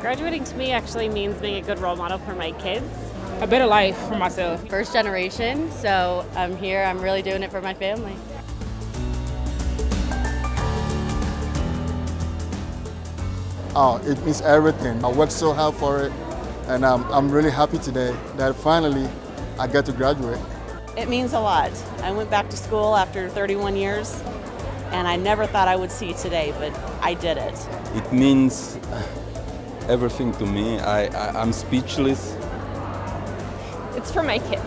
Graduating to me actually means being a good role model for my kids. A better life for myself. First generation, so I'm here. I'm really doing it for my family. Oh, it means everything. I worked so hard for it, and um, I'm really happy today that finally I get to graduate. It means a lot. I went back to school after 31 years, and I never thought I would see today, but I did it. It means uh, everything to me. I, I, I'm speechless. It's for my kids.